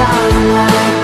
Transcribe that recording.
sunlight.